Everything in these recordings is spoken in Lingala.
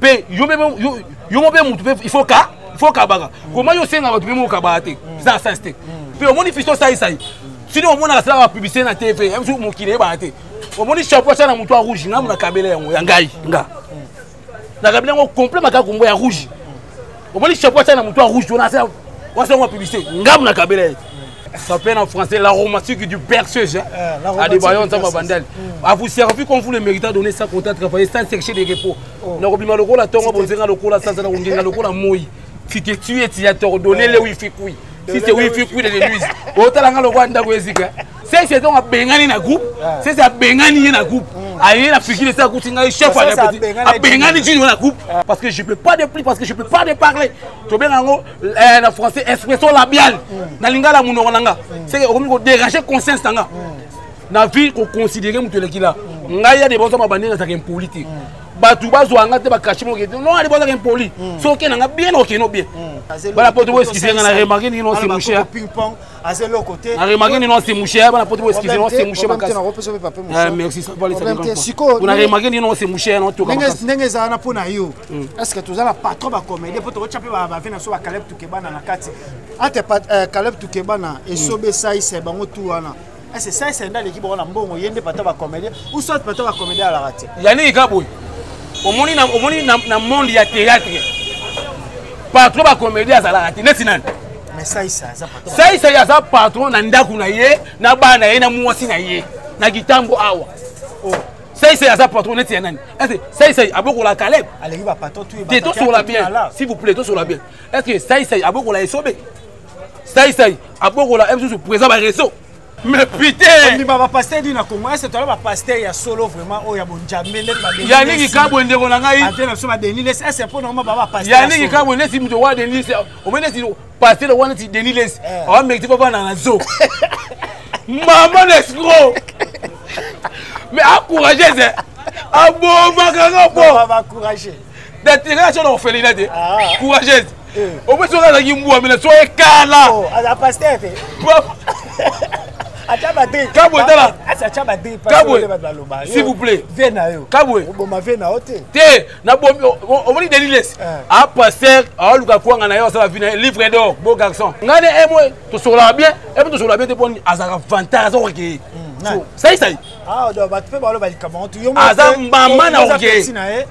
pe yo pe yo yo mo pe mutu pe il faut ka il faut kabaka comment yo senga batu pe mo kabaka te ça ça c'était pe au moni fisto ça ça sinon omona asalaka publicité na tv ye mosusu mokili eyebaka te omoni chapeau atya na moto ya rouge ngai mona kabela yango ya ngai nga na kabela yango complet makaka kombo ya rouge omoni chapeau atia na moto ya rouge wana asa wasango ya publicité ngamu na kabela ye s'appelle en français la romantique du berceuse. Eh, Adebayon Zamba Bandel. A vous servir comme vous le méritez, donner ça pour travailler sans chercher des repos. Oh. Na robima lokola tongo bonzenga lokola sanza na kongenga lokola moi. Si tu tues, tu as ordonné le wifi kui. Si c'est wifi kui de l'église. Otala nga lokola ndako ezika. sese ntongo abengani na groupe ah. sese abengani ye na groupe hmm. aye na fikile se akuti ngai chef abengani jini na groupe ah. parce que je peux pas de plus parce que je peux pas de parler tobenga yango eh, na français expression labiale hmm. na lingala monoko na nga hmm. seke okomi koderange conscience na nga na vie koconsidere moto eleki la ngai ya debonso mabandi nazalaka impoli te bato bazwa nga te bakashi moke te nonga libozaka impoli soki okenda nga bien okeno bien bala poto boeskise nga na remarke ndenge nosemouche aza eloko te na remarke nino se mouche ya bana poto excuse no se mouche makasi ah, merci ça va les sikoyo na remarke nino se mouche no toka makasi ndenge ezala na pona yo hmm. est ce que toza na patron ba comédie poto ko chape ba ba vena so ba Caleb Tukebana na kati ate euh, Caleb Tukebana esobe hmm. sai sai bango tout wana ese eh, saisa nde aleki bango na mbongo ye nde pata bacomédien ou soit pata bacomédien alaka te yaniki ka boye omoni na, omoni na, na monde ya théâtre patron bacomédien azalaka te neti nani saisa ye aza patron na ndako na ye na bana na ye na mwasi na ye na kitambo awa oh. saisai aza patron neti ya nani ece saisai abokola caleb te tosola bien s'il vous plaît tosola bien est ce que saisai abokola esobe sai sai abokola ye mosusu présent ba réseau mais putain ondima bapaster nini na congo ese tola bapaster ya solo vraiment oyo ya bonjambe ndeti bayaniki kabwe ndeko na ngai ante na biso badenilesi ese mpo na oma baba paster yaniki kabwe neti moto wa denilesi omoi neti paster wana ti denilesi awa mekiti babana na zo mama na escro mais acourageuse abomaka nga po datinga aso na orphelina te ah. courageuse eh. omwesi oyo azalaki mbwa mina so ekala oh, kabwe tala s'il vous plaît kabwe te nabomi omoni deliles eh. a pasteur aoluka kwanga na ye asala vi na ye livre d'or beau garçon ngai ne emo eh, tosololaka bien epo tosololaka bien te poni azalaka vantard aza kokeye saisai aza mama na oke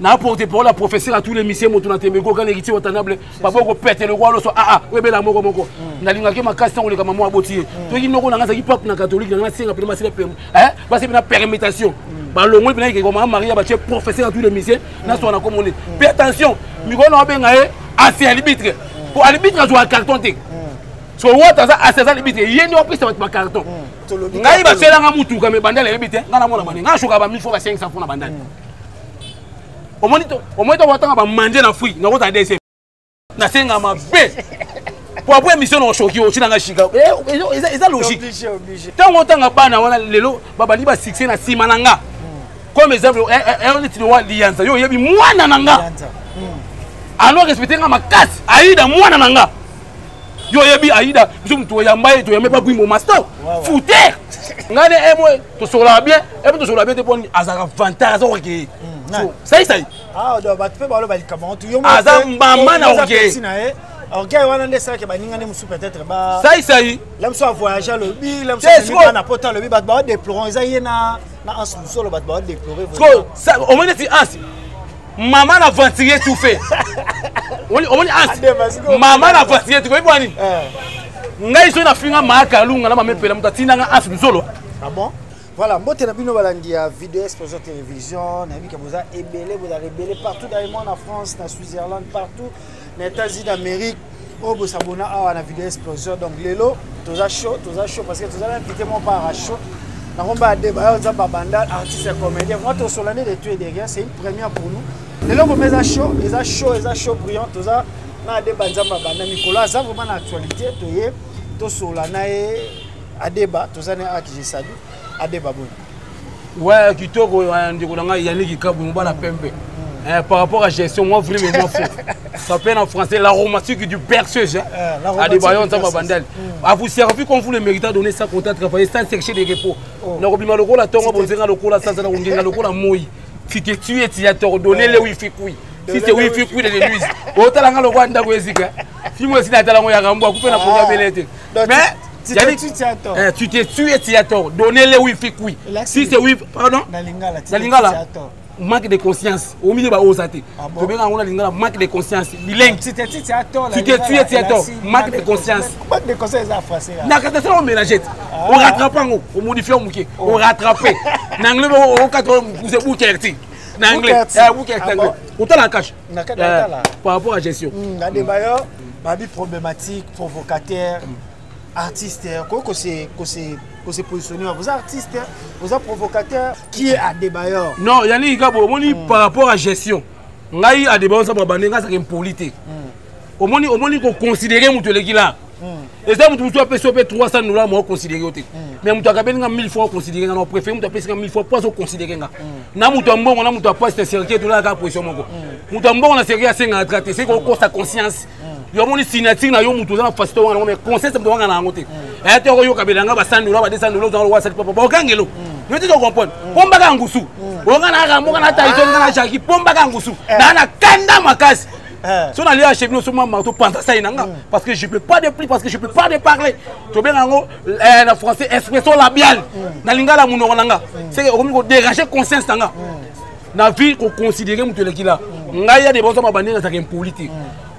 na porte parole ya professeur ya tous les misie moto na tembe koka na héritier watanable babo kopete lokola loso aa ah, ah, oyebela moko moko mm. nalingaki makasi ntango oleka mama aboti ye mm. toki noko na ngai azalaki pape na catholique na ngai nasenga mpena basila eh, basi mpena permutation mm. balongoli mpena ekeke mama maria batie professeur ya tous les misie naswa na komone mpe attention mikolo na wabenga ye asi alibitre mpo alibitre azwaka carton te so wata aza asi aza alibitre ye nde wapesa bato bacarton ngai batyelanga motuka me bandale yebi te ngai namona bane ngai asokaka bamifo ba 500 mpo na bandale omoni omoni to watanga ba manje na fruit na kota dese na senga mabe po après mission na shoki otina nga shika eh, eza eza logique tango otanga bana wana lelo babandi ba succès na sima na nga comme exemple eh, eh, eh, onetini wa liyanza yo oyebi mwana na nga hmm. alors respecte nga makasi aida mwana na nga yo oyebi aida biso moto oyamba ye toyambe mpa guimo masto fouter ngai ne emo eh, tosokolaka bien epo eh, tosokolaka bien te mpo azalaka vantard aza kokee hmm, saisai ah, bato mpe baloba likambo yango tuyo aza mbamba na okee orgueil wana nde esalaki baninga nde mosusu peut-être ba saisai lamso avoyage alobi lamsona pota alobi bato baodeplorant eza ye na na anse mosolo bato baodeplore omoni neti anse mama na venturier tufe omoni ansi mama na venturier tufe oyebi wani ngai soki nafinga maaka alunga na mamepela moto atindanga ansi nzolo ah bon Voilà, mbote na bino balandi ya Video Explosion Télévision, nayebi que boza ebele, boza ebele partout dans le monde, en France, na Switzerland, partout. na États-Unis d'Amérique oyo bosabona awa na video explosion donc lelo toza chaud toza chaud parce que toza na invité moko para chaud nango mba adeba yo nzambe abanda artiste ya comédien moi tosola nde de tu et de rien c'est une première pour nous lelo koma eza chaud eza chaud eza chaud brillant toza na adeba nzambe abanda mikolo aza vraiment na actualité toye tosola na ye adeba toza na ye akijesadu adeba boni Ouais, kitoko euh, ndeko na ngai Yannick Kabwe mobala pembe. Euh, par rapport à gestion, moi vrai mais moi faux. Ça s'appelle en français l'aromatique du berceuse. Hein? Euh, à des baillons dans ma bandelle. Mm. À vous servir comme vous le méritez, donner ça pour t'être travaillé sans chercher des repos. Oh. Na robima lokola tongo bonzenga lokola sanza na kongenga lokola moi. Si tu es tué, tu as ordonné le wifi kui. Si c'est wifi kui de l'église. Otala nga lokola ndako ezika. Si moi si na tala ngo ya kambo akupe na ah. konya belete. Mais Tu t'es dit, tu t'es à tort. Eh, tu t'es tu et tu as tort. Donnez-le oui, fic oui. Si c'est oui, pardon. Dans l'ingala, tu t'es tu as tort. manque de conscience au milieu ba oza te ah tobengaka yango na lingala manque de conscience bilingue tu t'es tu t'es à tort tu t'es tu et tu as tort manque de conscience manque de conscience eza français na kata sala omélange te ah. o rattrape yango o modifie yo moke o oh. rattrape na anglais okata mokuse bukerti na anglais bukerti eh, anglais ah otala kashe na kati ya tala eh, par rapport à gestion hmm, na débat yo babi problématique provocateur artiste ko ko se ko se ko se positionner vous artiste vous provocateur qui est à débat yo non yani kabo moni hmm. par rapport à gestion ngai à débat on sa ba bande ngai ça impoli te hmm. omoni omoni ko considérer mutu eleki là eza moto mosusu apesi yo mpe 300 dollars mwa oconsidere yo te mais moto akabeli nga 1000 fois oconsidere nga na préfère moto apesi nga 1000 fois mpo azoconsidere nga na moto ya mbongo na moto ya pasi na serke tolala kaka position moko moto ya mbongo na serke asengaka tra te seke okosa conscience yo omoni signature na yo moto oza na fasite wanga nango mais conscience moto wanga na yango te aya te okoyoka belanga ba 100 dollars ba 200 dollars ozanga wasali papa baokangelo yo te tocomprendre pombaka ya ngusu oyoka na kaka mboka na taizoni nga na jaki pombaka ya ngusu naa na kanda makasi Eh. so nalia chez bino so mwa marto panza sai na nga mm. parce que je peux pas de plus parce que je peux pas de parler tobenga yango eh, na français expresso labial mm. na lingala monoko na nga mm. seke okomi kodérange conscience na nga na vie koconsidere moto eleki la ngai ya debonso mabandi nazalaka impoli te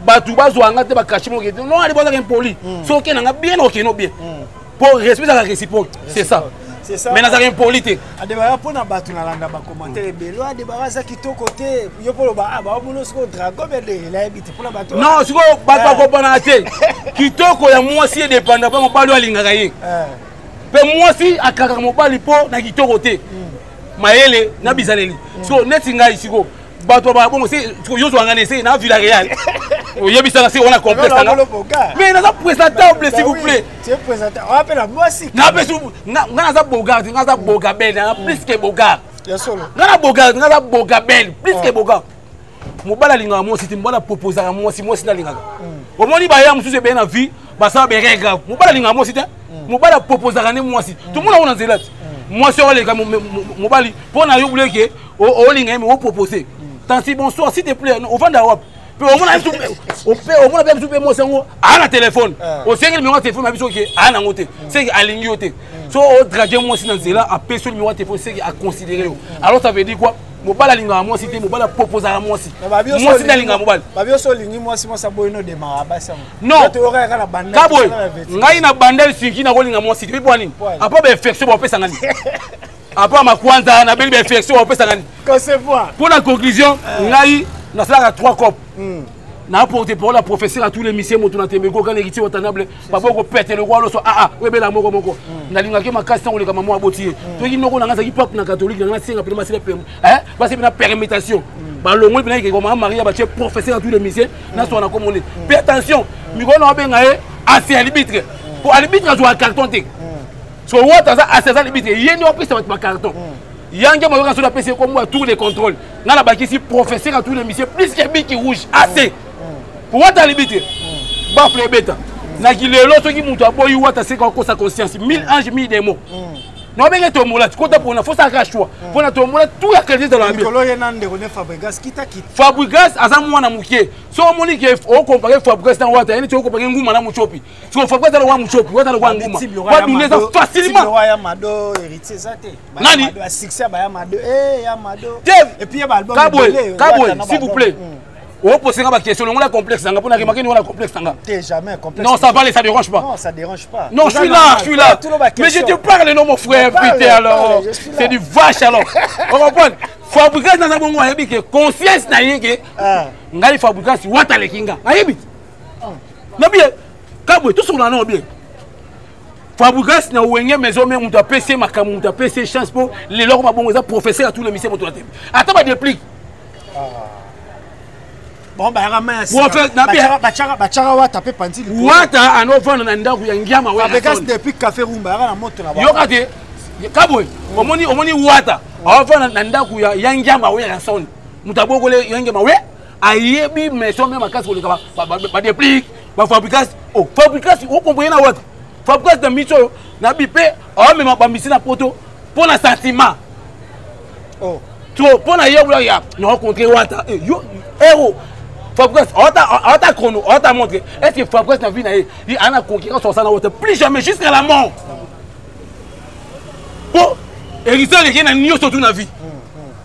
bato bazwa nga te bakashi moke te no ya debonso azalaka impoli soki okenda nga bien okeno bien po respect ezalaka réciproque c'est ça mais nazalaka impoli te adebaka mpo na bato nalanda bacommentaire ebele oyo adebaka aza kitoko te yo mpo loba ah, baomono sikoyo drago bedele ayebi te mpo na bato non sikoyo bato ah. bakopanaka te kitoko ya mwasi edepanda mpe mobali oyo alingaka ye ah. mpe mwasi akakaka mobali mpo na kitoko te hmm. mayele na bizaleli hmm. sikoyo neti ngai sikoyo bato ba bongo se yozwa nga ne se na villa real oyebisaka se wana complexe nga mais naza présentable s'il vous plaît nga mpe nga naza bogard nga naza boga belle nga hmm. plus que bogard nga na bogard nga naza boga belle plus que ah. bogard mobali alingaka mwasi te mobali aproposaka mwasi mwasi nde alingaka hmm. omoni baya mosusu ebele na vie basala berere grave mobali alingaka mwasi te hmm. mobali aproposaka nde mwasi tomona ngo na nzela te mwasi oyo aleka mobali mpo na yo buleke olinga ye me opropose tansi bonsoir s'il te plaît ovanda wapi mpe omona biso mpe omona mpe biso mpe mwasi yango aa na telefone ah. osengeli miongo ya telefone na biso oke aa nango te mm. seke alingi yo te mm. so odrage mwasi na nzela apesi yo miongo ya telefone seke aconsidere yo mm. alors ça veut dire quoi mobali alingaka mwasi te mobali apropozaka mwasi mwasi nde alingaka mobali nonkaboye ngai na bandel sinki nakolinga mwasi te mpo nini apa bainfection bapesanga nini apart makwanza na beli bainfection opesaka ni mpo na conclusion eh. ngai nasalaka trois cop hmm. na porte parole ya professeur atuli emission moto na tembe kokana ekiti watanable baboko pete lokwa loso aa ah, ah, oyebela moko moko hmm. nalingaki makasi ntango oleka mama aboti ye hmm. toki noko nanga azalaki pape na katolike nanga nasenga mpena basila pemo eh, basi mpena permutation balongoli mpena ekeko mama maria batie professeur atuli emission nasoka na komone mpe attention mikolo na wabenga ye asi alibitre mpo alibitre azwaka carton te so wata aza asi aza libisi ye nde opesa bato bacarton hmm. yange mayoka soki apesi ekombo ya tour de contrôle nga na bakisi professeur ya tour de misie plus ke biki rouge ase hmm. hmm. wata alibi te bafle ebeta na kilelo soki moto aboyi wata seka okosa conscience 1000 ange 1000 demo nobenge tombola tikota pona fo saka choix pona tombola tout ya qualité ezala fabrigas aza mwana moke so omoni ke okompare fabrigas na wata yene ti okompare nguma na mocopi siko fabrice aza lokola mushopi aza lokola nguma baduna eza facilement nani kabwe s'il vous plaît opose nga baquestion longola complexe nanga mpona remake ningo na complexe nanga non ça va les ça dérange pas non ça dérange pas non je suis là je suis là mais je te parle non mon frère putain alors c'est du vache alors on comprend fabricas naza bongo ayebi ke conscience na ye ke ngai fabricas wata aleki nga ayebi oh. na bie kabwe tosokola nao bie fabrigas na wenge maison me moto apesi makambo moto apesi chance mpo lelo ako mabongo eza professeur ya tout le misie moto na tembe ata badeplique wata anovanda na ndako ya ngiama yoka te kaboye omoni omoni wata aovanda na ndako ya ngiama we ya soni moto abokole ya ngiama we ayebi maison mpe makasi koleka badeplique bafabricas o oh, fabricas okomprene na wata fabricas na miso oyo na bi mpe awamema bambisi na poto mpo na sentiment oh. to mpo na ye bulaya naokontre wata eh, yo ero eh, fabricas awata chrono awata montre est ce que fabricas na vie na ye ye ana concurrence osana wata plus jamais jusqu'à la mort mpo héritier aleki na nyonso tu na vie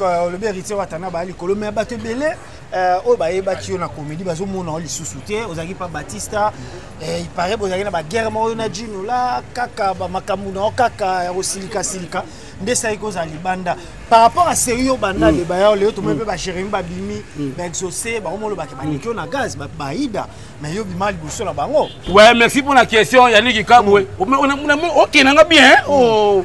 olobi héritier wata na baya likolo mais bato ebele euh, oyo bayebaki yo na comédie bazomona yo lisusu te ozalaki mpa batista euh, ipare bozalaki na baguerre moko yo na jinola kaka bamakambo na yo kaka ya kosilikasilika nde esalaki kozala libanda par rapport à série oyo banda deba mm. yao leo tomoni mpe mm. bajeremi babimi mm. baexauce bango molobaki baleki yo na gaz baida mais yo bima liboso na bango ouais merci mpona question yaniki kabwe okendanga bien oh.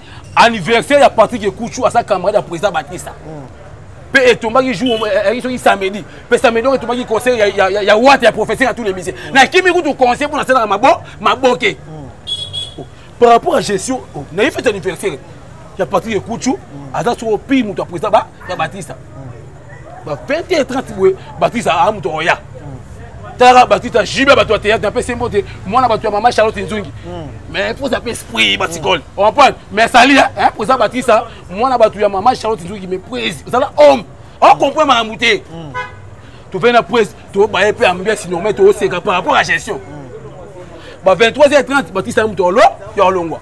anniversaire ya patrick ekuchu aza camarade ya président batista mpe mm. etombaki jour eh, eh, eh, soki samedi mpe samedi oyo etombaki conseil ya wata ya professeur ya tous les musée mm. nakimi kutu conseil mpo nasalaka mabo maboke mm. oh, par rapport à gestion oh, naye fete anniversaire ya patrick ekuchu aza soko pi moto ya président ya batista ba 20 et 30 boye batiste a moto oya talaka batiste a jibe bato ya théâtre na pesi mbote mwana bato ya mama charlotte nzungi mais mpoza mpe esprit batikole comprendre mais sali mpoza batiste mwana bato ya mama charlotte nzungi mais prise ozala homme ocomprendre makambo te tofai na prise tobaye mpe ambiance normal tooseka par rapport à gestion ba 23 h 30 batiste a moto olo ya olongwa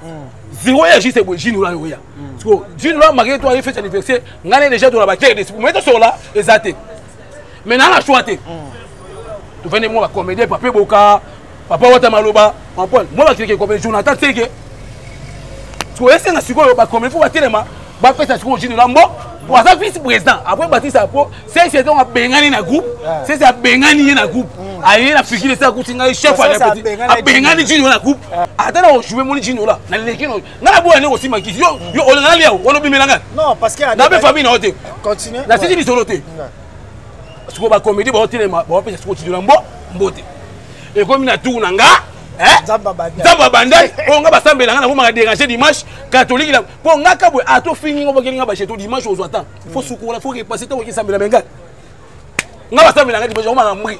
zero ya juste boye jini ola yoya siko jino la marie to aye fete anniversaire ngai ne déjà tola bakere de sipo mais tosola eza te mais naa na choix te tofandi mwa bacomédien pape boka papa wata maloba mampone mwa bakireke kome jonathan teke siko esenga sikoyo bacomédien fo batelema bapesa sikoyo jino la mbo po aza vice président après batisa po sese ntongo abengani na groupe sese abengani ye na groupe aye na fikiri esi akuti ngai chef abengani jino na groupe ata na ojoue moni jino la naleki nga na boya nde kosimba nkisi yo yo olinga na liao wana obimela nga na mpe famille na yo te nasisi lisolo te sikoyo bakomedi baotelema baopesa sikoyo tido na mbo mbote ekomi na tour na nga eh? nzambe abandai oyo nga basambeli na nga nakomaka dérange dimanche katolike na mpo nga kabwe atofingi ah, ngo bakeli nga bacheto dimanche ozwa temps fo sukola fo repasse ntango ekisambela benga nga basambeli na nga dimanche akomaka mbri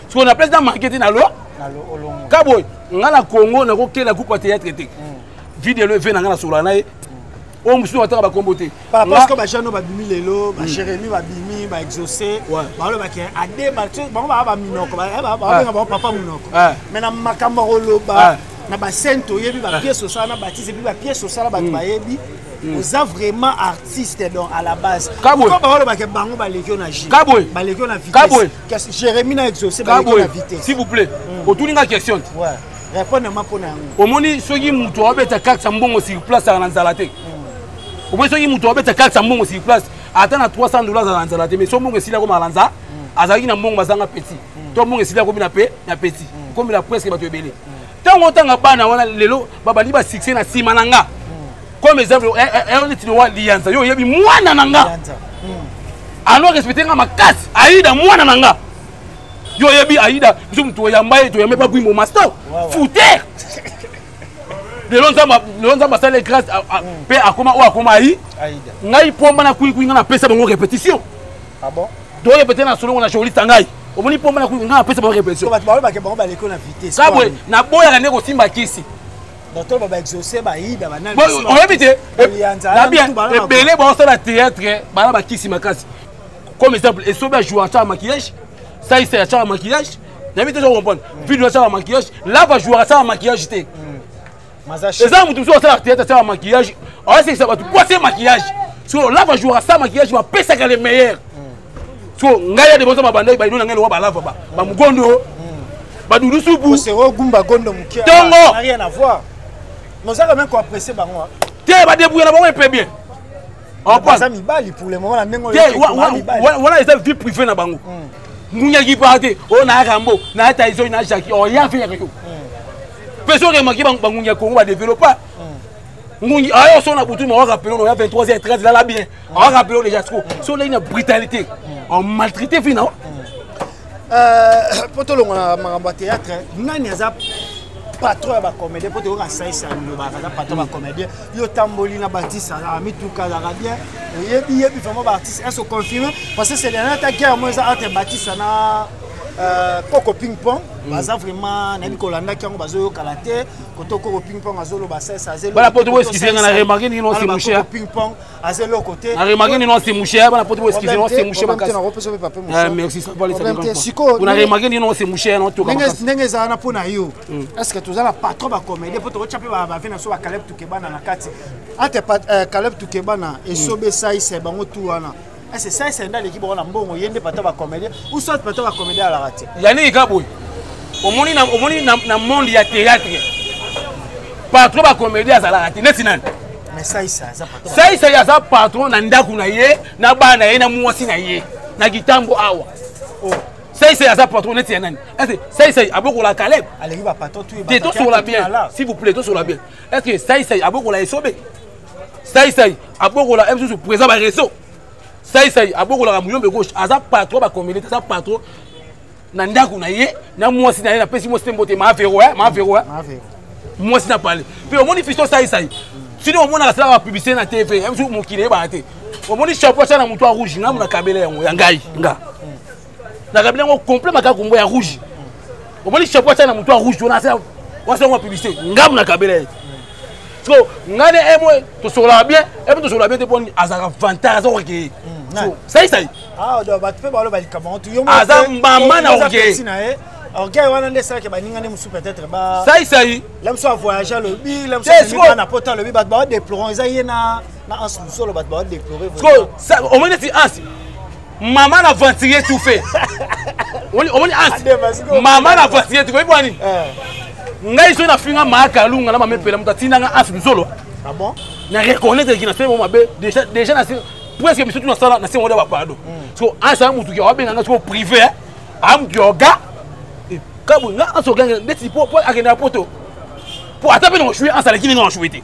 sikoyo na place na manke te na lo ka boye ngai na congo nakokela groupe ya théâtre te mm. video lo eve na ngai nasololaka na ye mm. oyo mosusu batanga bakombo te parceque bajeune oyo babimi lelo bajeremi mm. babimi baexauce balobaki adeba bango baa baminoko babenga bango papa monoko mai na makambo ya koloba na bascène toyebi bapiese osala na batise epi bapiese osala bato bayebi Mm. oza vraiment artiste donc à la base kaboye balobaka bango baleki yo na jus kaboye baleki yo na vitesse Kasi Jérémie na exaucé ba na vitesse. S'il vous plaît, mm. otuni nga question. Ouais. Répondre na mapona yango. Omoni soki mutu abeta carte ya mbongo sur place à nzala te. Mm. Omoni soki mutu abeta carte ya mbongo sur place ata na 300 dollars à nzala te mais so mbongo esila ko malanza mm. azalaki na mbongo bazanga petit. To mbongo esila ko bina pe na petit. Comme la presse bato ebele. ntango otanga bana wana lelo babandi basuccès na nsima na nga comme exemple eh, eh, eh, neti lowa liyanza yo oyebi mwana na nga hmm. ano respecte nga makasi aida mwana na nga yo oyebi aida biso moto oyamba ye toyambe bagwimbo master fouter lelo nzambe asali grâce mpe hmm. akoma oyo akoma ayi ngai mpo mba na kuikui ngai napesa bango répétition ah toyepete na solongo na journaliste ngai omoni mpo nga napesa bango repressionabwe naboyaka nde kosimba kisi oyebi te ebele baosala théâtre bana bakisi makasi comme exemple esobi ajour atyaka maquillage saisa atyaka maquillage nayebi te ozo comprendre video atyaka maquillage lava jour atyaka maquillage te eza moto mosusu asala théâtre asala maquillage aosekisa bato po ase maquillage so lava jouaka sa maquillage bapesaka le meilleur so ngai ya debonsa babandaki baino na ngai lowa balava bamugondo badudu supu tongo ozaka meme koaprecie bango te badebrouye na bango epe bien wana eza vie privé na bango munyaki pa te oyo nayaka mbo nayata izoi na jaki oya fe yaka yo mpe soki emaki bangungi ya congo badevelopa ngungi ayo so na butu mawaka pelo oya 23 heures 13 lala bien awaka pelo déjà trop so oleki na brutalité en maltraité fina mpo euh, tolongo na makambo ya théâtre nani aza patron ya bacomédien mpo toyoka saisa lobaka aza patron ya bacomédien yo otamboli na batiste azaka mituka azaka bien oyebi yebi vraiment baartiste est ce confirme parce que c'est lelana ta guerre mo eza entre batiste na Euh, koko ping pong mm. baza vraiment nayebi kolandaki yango bazoyokala te koto koko ping pong azoloba sesabana poto boeskise nga na remarke nini nose mouche ping pong aza eloko te na remarke nini nose mouche bana poto boeskise nose mouche makasiona remarke nini nose mouche ndenge ezala na mpo na yo mm. estce que toza na patron bacomédie mpo tokotya mpe bave na so bakaleb tukebana na kati ate kaleb tukebana esobe esaisa bango tu wana ese sai sende aleki bango na mbongo ye nde pata bacomédien ou soit pata bacomédien alaka te ya nini ka boye omoni na, omoni na, na monde ya théâtre patron bacomédien azalaka te neti nani saisa ye aza patron na ndako na ye na bana na ye na mwasi na ye na kitambo awa oh. saisai aza patron neti ya nani ese saisai abokola caleb te tosola bien s'il vous plaît tosola bien est ce que saisai abokola esobe sai sai abokola ye mosusu présent ba réseau sai sai abokolaka muyombe gauche aza patro ba communauté aza patro na ndako na ye na mwasi na ye napesi mwasi te mbote maavero eh, maavero eh. mwasi na pale mpe omoni fiso sai sai sino omonaka sala ba publicité na tv ye mosusu mokili eyebaka te omoni chapeau asala na moto ya rouge namu na kabela yango ya ngai nga nakabi nango complet makaka kombo ya rouge omoni chapeau atia na moto ya rouge wana asa wasango ya publicité ngamu na kabela ye so ngai ne emo tosokolaka bien emo tosokola bien te mpo azalaka vantard aza kokee saisai aza mama na okee orgueil wana nde esalaki baninga nde mosusu peut-être ba saisai la mosusu avoyage alobi la mosusuana pota alobi bato baodeplorant eza ye na na anse mosolo bato baodeplore omoni neti anse mama na venturier tufe omoni ansi mama na venturier tufe oyebi wani ngai soki nafinga maaka alunga na mamepela moto atindanga ansi nzolo ah na reconnaître ki nasali mo mabe déjà na presque biso tu nasala na sengo dia bapado hmm. so ansi aya motu ki awabenga nga soko privé aya motu ya oga kabwe nga ansi ogange ndeti po akendaka poto po ata mpe na oshue ansi aleki ndenge na oshue te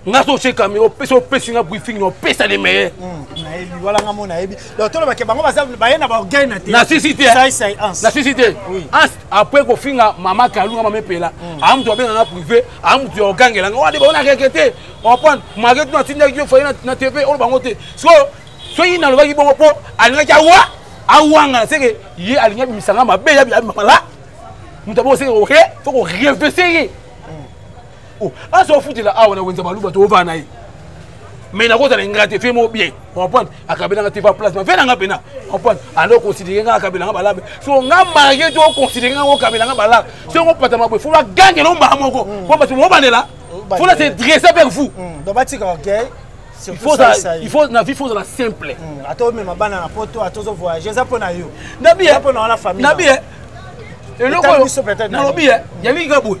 nga so chez camera opesi opesi nga briefing opesa le meilleur hmm, nayebi wala nga mona yebi donc tolo bake bango baza baye na ba gain na te na sisi te sai sai ans na sisi te ans après ko finga mama kalu nga mama pela hmm. am to bena na privé am to ogangela nga wale bona keke te opon mage tu na tinda ki foye na TV olo bango te so so yi na lobaki bongo po alinga ki awa awanga seke ye alinga bimisanga mabe ya bi mala mutabose ko ke fo ko rêver seke oh, aza ofutela awa na wenza baluba toovaa na ye mais nakozala ingra te fe mo bien comprendre akabela nga te va place ma fe na nga pena comprendre alors considérer nga akabela nga balabe so nga marie to considérer nga okabela nga balabe so ngo pata mabwe fula gange no mbaa moko mm. po bato mobandela fula se dresser vers vous mm. donc batika okay il faut ça, il faut na vie faut la simple mm. ata omema bana na poto ata ozo voyager eza mpo na yo nabi eza mpo na wana famille nabi eloko nalobi yalingi nga boye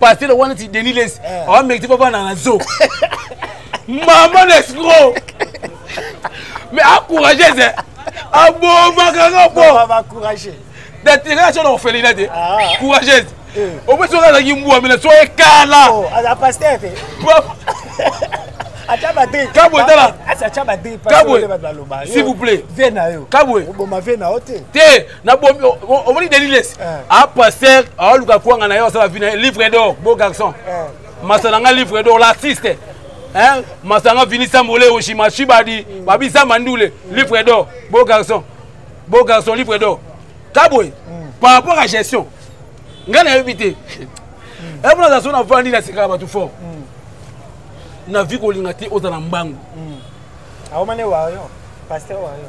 pasteur wana ti denis les eh. awa melite papa na na zo maman escro mais encourageuse eh. abomaka nga po datirelation na orphelina te ah. courageuse omoi soki azalaki mbua mena so ekala oh, kabwe tala kabwe s'il vous plaît kabwe te na bomi omoni deliles eh. a ah, pasteur aoluka ah, kwanga na ye asala vina livre d'or beau garçon eh. masa na nga livre d'or l'artiste hein masa nga vini sambole oshima shibadi mm. babisa mandule livre d'or beau garçon beau garçon livre d'or kaboy mm. par rapport à gestion nga nayebi te mm. ebona zaso na vandi na sekaka bato fort na vie kolinga te ozala mbangu aomane wayo pasteur wayo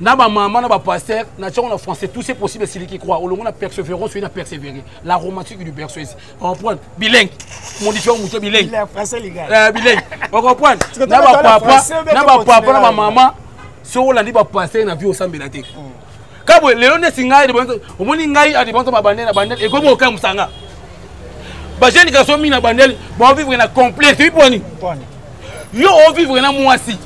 na ba maman na ba pasteur na tchoko na français tout c'est possible celui qui croit olongo na persévérance na persévérer la romantique du berceuse on prend bilingue mon différent mouto bilingue français les gars euh, bilingue on comprend na ba papa na ba papa na ba maman so olandi ba pasteur na vie osambela te mm. kabwe lelo nesi ngai omoni ngai adibanto babandele na bandele ekomi okai mosanga bajeune garçon mingi na bandele baovivre na complexe iponi yo ovivre na mwasi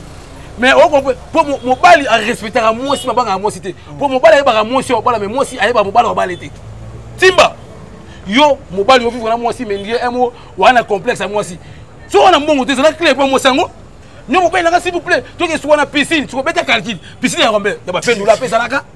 mais mpo mobali arespectaka mwasi babangaka mwasi te mpo mobali ayebaka mwasi ya obala mais mwasi ayeba mobali ya obale te timba yo mobali ovivre na mwasi mais ndie mo wana na complexe ya mwasi so wana mbongo te ezalaki clé mpo mwasi yango nio mobali nanga s'il vous plaît tokesuka na piscine sikobeta calcule piscine ya kombe ya bapendula mpe ezalaka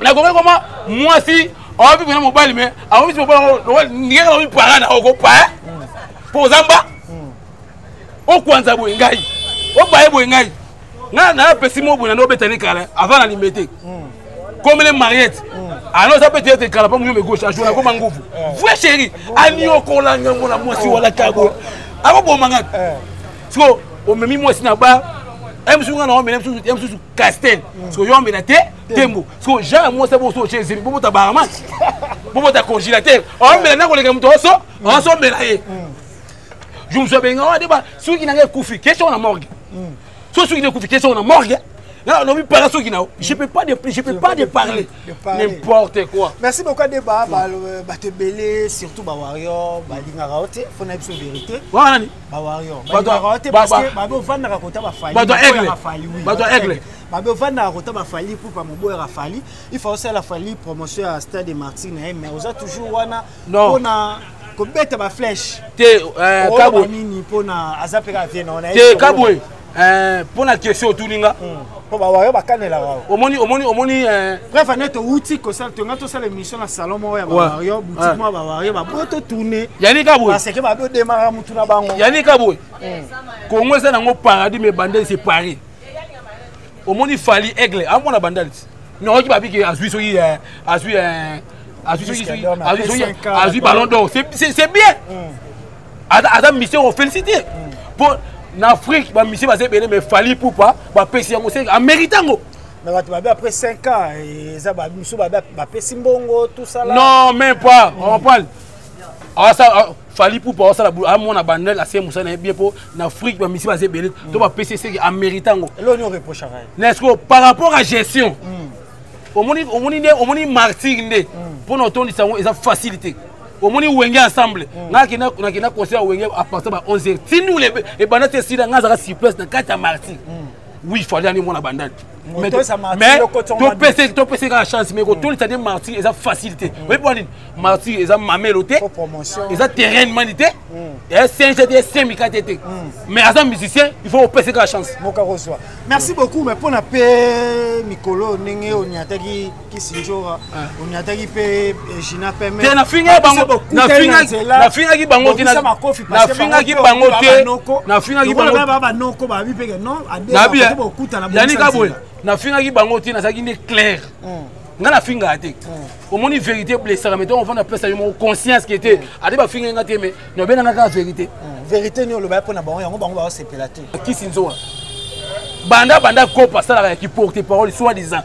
na gogo koma mwasi awapi pena mobali me awomisi mobali ndingaka omi para na oko pa eh? po oza mba hmm. okwanza boye ngai obaye boye ngai nga napesi mo boye na nobetani kala avant na limbe te hmm. komele mariette hmm. ano oza mpe teyete kala mpo moyome gauche ajona akoma nguvu vrai chéri aniokola ngango na mwasi walaka boye akoboma nga siko omemi mwasi na ba eh, mosusu nga na omele mosusu castel siko yo amela te tembo siko jean ya mwasi boso otie ezemi bobota bahamas bobota congélateur omela na koleka moto oso oso omela ye jour mosu abenga wana deba soki nanga ekufi kesoko na morgue so soki na ekufi kesoko na morgue olobi pala soki na je peux pas de plus je peux pas de parler n'importe quoi merci beaucoup adeba bato ebele surtout bawarrior balingaka yo te mpo na biso vérité wana nani bato ya aigle babe ofandaka kota bafali mpo pa moboyaka fali ifa osala fali promotion ya stade de martin na ye mais oza toujours wana mpona kobeta baflèche te kabwe nini mpona aza mpe kaka vie na wana te kabwe Eh, mpo na question otuni nga mpo bawayo bakanelaka omoni omoni omoni eh. bref ane touti kosala tonga tosala émission na salon moko ya bawario boutique moko ya bawario baboye totourne yani ka boye baseke babi odemaka motu na bango yani ka boye eh. congo eza nango paradis mais bandali se paris omoni fali aigle amona bandali noki babiki azwi soki azwi azwi soki azwi ballon d'or c'est bien hmm. aza, aza mission kofélicité mpo na afrique bamisie baza ebele mais fali pupa bapesi yango se amerite yango mais bato babe après 5 ans eza misu babe bapesi mbongo tout ça là non même pas comprendre awasala fali pupa awasala amona bandel asie mosala na ye bien mpo na afrique bamisi baza ebele to bapesi eseki amerite yango naceque par rapport à gestion omoni nde omoni martyre nde mpo na otondisa yango eza facilité omoni wenge ensemble mm. nakenda conseil ya wenge apartir ba 11 heures tinula ebanda te esila ngai azalaka surplace na kati ya marti mm. oui fali ani mwana bandani topesi kaka chance mais kotolisa nde martir eza facile te mm. oyebi wanini martir eza mamelo te eza terrain mani te singe te eh, semika te te mais aza musicien il faut opesi kaka chance merci beaucoup mais mpo na mpe mikolo ndenge onyataki kisindjora onyataki mpe gina peme te nafingaki bango nafingaki bango te nafingaki bango te nafingaki bango banoko babi mpe ke non adebokutana yanika boye nafingaki bango te nazalaki nde claire hmm. nga nafingaka te hmm. omoni vérité blessaka mais donc ovanda apesa yo moko conscience ke te hmm. ade bafingai nga te mais nobendanga kaka vérité vérité nini olobaki mpo na bango yango bango baosepela te kisi nzowa banda banda kopa asalaka ya kiporte parole soit disant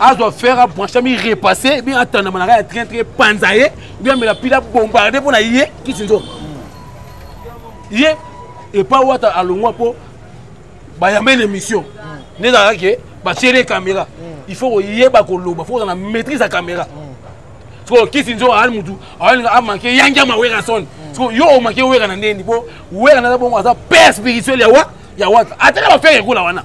azwa fere abranchami repasse ebien atanda manaka ya train train epanza ye obien amela pile abombarde mpo na ye kisi nzoka ye epa wata alongwa mpo bayamba na émission nde ezalaka ke batiele caméra il faut koyeba koloba fo kozala na maîtrise ya caméra sikoyo kisi nzoka ali motu aolinga amanke yangi ya mawerason sikoyo yo omake wera na ndeni mpo wera naza bongo aza père spirituel ya wa ya wata ataka bafere ekola wana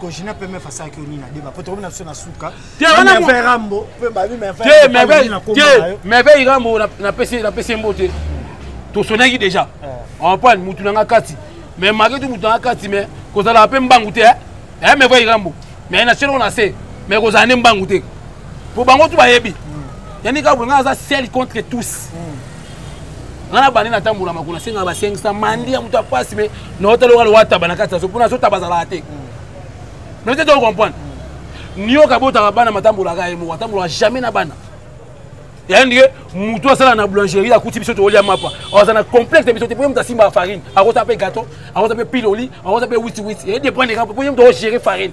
kojina mpe mefa asaki yo nini na deba mpo tokomi na biso na suka meve rambo mpe babi meve irambo napesi mbo te tosonaki déjà ampane eh. mutu na nga kati mais mage tu mutu na nga kati mais kozalaka mpe mbangu te eh? eh, meva irambo mais na seloko na se mais kozala nde mbangu te mpo bango tu bayebi hmm. yani kaka boye ngai aza sel contre tous hmm. nga na bandi natambola makolo nasengaka ba 500 mandi ya moto ya pasi me naotaloka lowa taba na kati ya so mpo nazotaba azalaka te mais te toko comprendre nioka botaka bana matambolaka ye moko atambolaka jamais na bana yaye ndike motu asala na boulangerie akuti biso toolya mapa aza na complexe biso te po ye moto asimbaka farine akota mpe gato akota mpe piloli akota mpe witiwiti yaye depende kaka po ye moto okogere farine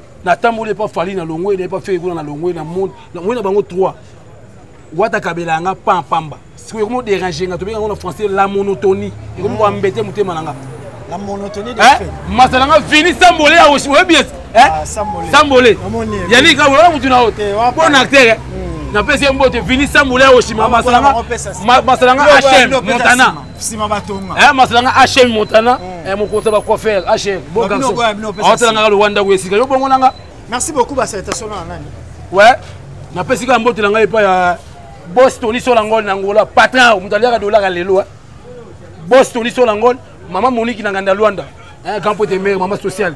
natamboli epa fali na longwe na epa fei kuna na longwe na monde na moi na bango trois wata kabela yanga pan pamba sikoyo ekomi oderange nga tobenga yango na français la monotonie ekomi koambete motema na nga la monotonie de fait masala nga vini sambole ya oshi oyebi yes ah, sambole yannick awo oyo mutu na ote bon acteur eh? hmm. napesi ye mbote vini sambole ya oshima masala nga hm montana nsima batonga eh, masala nga hm montana hmm. eh, mokonzi ya bacoifere hm bon garçon aotala ngaka lowa ndako ya esika yo bongo na nga merci beaucoup basalutation na nani we napesi kaka mbotela ngai epai ya bos toni solangol na ngola patron moto aliaka dolaka lelo eh. bos toni solangol mama moniki na nganda lwanda eh, grand pote mere mama sociale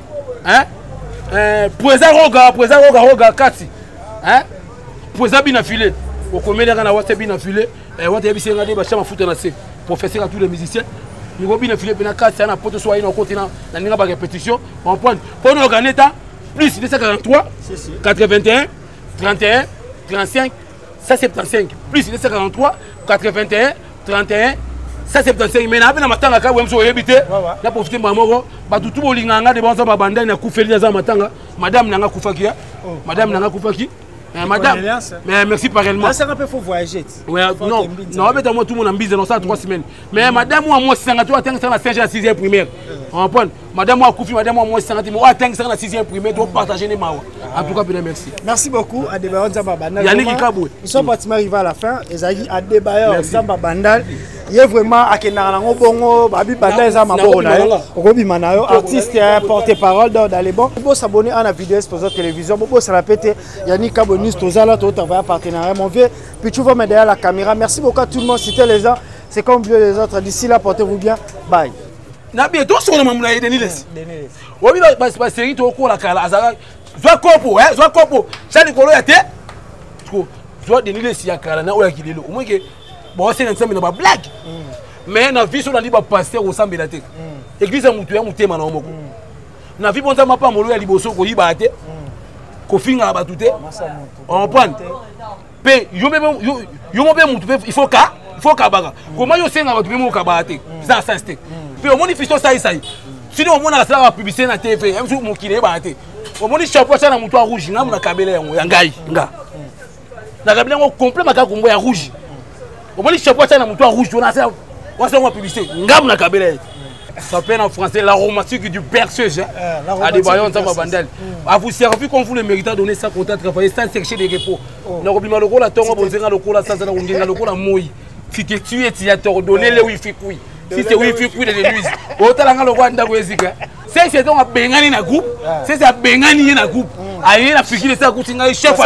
hein eh, po eza roga po eza roga roga kati hein po eza bina file okomeli nga na whatsapp bina file eh, wata yebisi nga nde basha mafuta na se professeur à tous les musiciens niko bina file mpe na kati na poto so ayi na koti na ninga ba répétition comprendre mpo na organita plus 243 81 31 35 175 plus 243 81 31 175 mais nabe na matanga kaka boye mosu oyebi te na profite mbala moko bato tu bolingaka nga de banza babandani na kufeli naza na matanga madame na nga akufaki ya oh. madame na nga akufaki Eh, madame, mais merci pareillement. Ah, ça peut faut voyager. Ouais, non, non, mais dans moi tout le monde en bise, non, ça trois semaines. mais madame oyo amwasi sanga to atangisaka na serge na 6e primaire comprendre madame oyo akufi madame oyo amwasi sanga te oyo atangisaka na 6e primaire to partage ne mawa en tout cas pena merci merci beaucoup adebayor nzambe abandal yaniki kabwe so patima riva à la fin ezalaki adebayor nzambe abandal ye vraiment akendaka nango bongo babi banda eza maboko na ye okobima na yo artiste eh, porte parole dor dalebon bosabone ana video esposo télévision bobosana mpe te yannick kabwe news tozala totavaya partenariat mon vieux pichu vome derrière la caméra merci beaucoup à tout le monde cité les gens C'est comme vieux les autres. D'ici là, portez-vous bien. Bye. nabiye tosukana mamu na ye deniles oyebi baserie tokola kala azalaka zwa kopo eh, zwa kopo tya likolo ya te zwa deniles ya kala na oyo ya kilelo omoi ke baosena nsambe na bablage mais mm. na vie so nali bapaster kosambela te mm. église ya motu ya motema na yo moko mm. na vie bonza mapambolo ya liboso koyibaka te kofingaka bato te comprendre pe yo pe yo yo mo pe mutu pe il faut ka il faut kabaka comment yo senga batu pe mo kabaka te ça ça c'était pe au moni fisto ça ça sinon omona asalaka publicité na tv ya biso mokili eyebaka te omoni chapeau asala na moto ya rouge ngai mona kabela yango ya ngai nga nakabela yango complet makaka kombo ya rouge omoni chapeau atia na moto ya rouge wana asa wasango ya publicité ngamu na kabela ye ça s'appelle en français l'aromatique du berceuse. Euh, Adebayon Zamba Bandel. À vous servir comme vous le méritez, donner ça pour travailler sans chercher des repos. Oh. Nakobima lokola tongo bonzenga lokola sanza na kongenga lokola moi. Si tu es tué, tu as ordonné le wifi kui. Si c'est wifi kui de l'église. Otala nga lokola ndako ezika. sese ntongo abengani na groupe ah. sese abengani ye na groupe hmm. aye na fikile se akuti ngai chef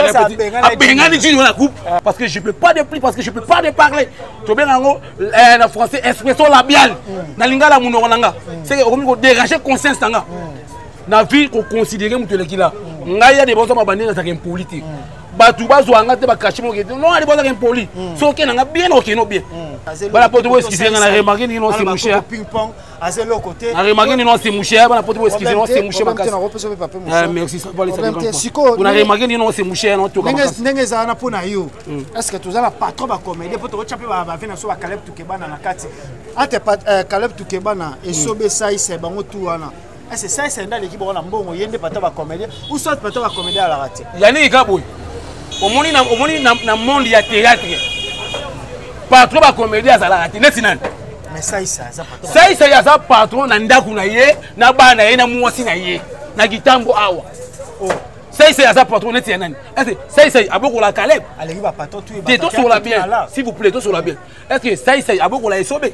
abengani jini na groupe ah. parce que je peux pas de plus parce que je peux pas de parler tobenga yango eh, na français expression labiale hmm. na lingala monoko na nga hmm. seke okomi koderange conscience na nga na vie koconsidere moto eleki la ngai ya debonso mabandi nazalaka impoli te bato bazwa nga te bakashi moke te nonga libozaka impoli soki okenda nga bien okeno bien bala poto boeskise nga na remarke ndenge nosemouche aza eloko te na remarke nino ase mouche ya bana poto boeskize no ase mouche makasi ah, merci ça va laisser siko na remarke nino ase mouche ya no to kama ndenge ezala na pona yo hmm. est ce que toza na patron ba comédie poto ko chape ba ba vena so ba Caleb Tukebana na kati ate euh, Caleb Tukebana esobe hmm. saïs bango tout wana ese eh, saisa nde aleki bango na mbongo ye nde pata bacomédien ou soit pata bacomédien alaka te yaniki ka boye omoni na, omoni na, na monde ya théâtre patron bacomédien azalaka te neti nani saisa ye aza patron na ndako na ye na bana na ye na mwasi na ye na kitambo awa oh. saisai aza patron neti ya nani estce saisai abokola caleb te tosola bien s'il vous plaît tosola bien estce saisai abokola esobe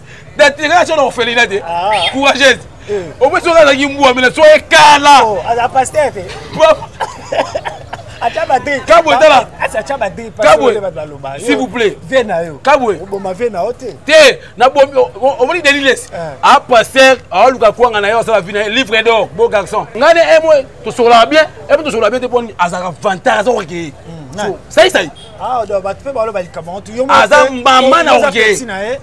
datinga aso na orphelina te ah. courageuse eh. omwesi oyo azalaki mbwa mena so ekala oh, kabwe tala s'il vous plaît kabwe te nabomi omoni deliles eh. a pasteur aoluka kwanga na ye asala vi na ye livre d'or beau garçon ngai ne emwe eh, tosololaka bien epe tosololaka bien te poni azalaka vantard aza kokeye saisai aza mama na oke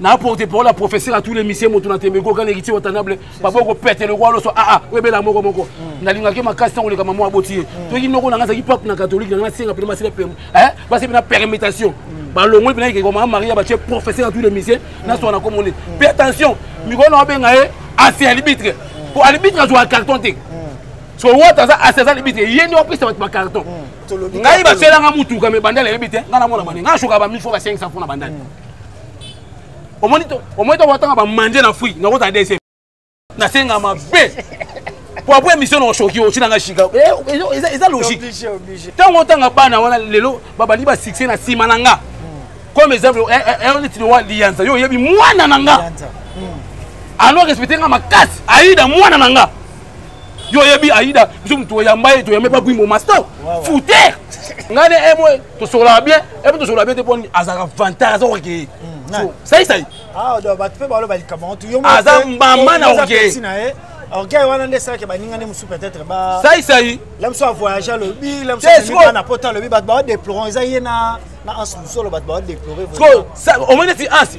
na porte parole ya professeur ya tous les misie moto na tembe koka na héritier watanable babo kopete lokola loso aa ah, ah, oyebela moko moko mm. nalingaki makasi ntango oleka mama aboti ye mm. toki noko na ngai azalaki pape na catholique na ngai nasenga mpena basila eh, basi mpena permutation mm. balongoli mpena ekeke mama maria batie professeur ya tous les misie nasoka na komone mpe attention mikolo na wabenga ye asi alibitre mpo alibitre azwaka carton te so wata aza asi aza alibitre ye nde wapesa bato bacarton ngai batyelanga motuka me bandale yebi te ngai namona bane ngai asokaka bamifo ba 500 mpo na bandale omoni omoni to watanga ba manje na fruit na kota dese na senga mabe po après mission na shoki otina nga shika eh, eza eza logique tango otanga bana wana lelo babandi ba succès na sima na nga comme exemple eh, eh, eh, onetini wa liyanza yo oyebi mwana na nga hmm. alors respecte nga makasi aida mwana na nga yo oyebi aida biso moto oyamba ye toyambe mpa guimo masto fouter ngai ne emo eh, tosokolaka bien epo eh, tosokolaka bien te mpo azalaka vantard aza kokee hmm, saisai ah, bato mpe baloba likambo yango tuyo aza mbamba na kokee orgueil wana nde esalaki baninga nde mosusu peut-être ba saisai lamso avoyage alobi lamsona pota alobi bato baodeplorant eza ye na na anse mosolo bato baodeplore omoni neti anse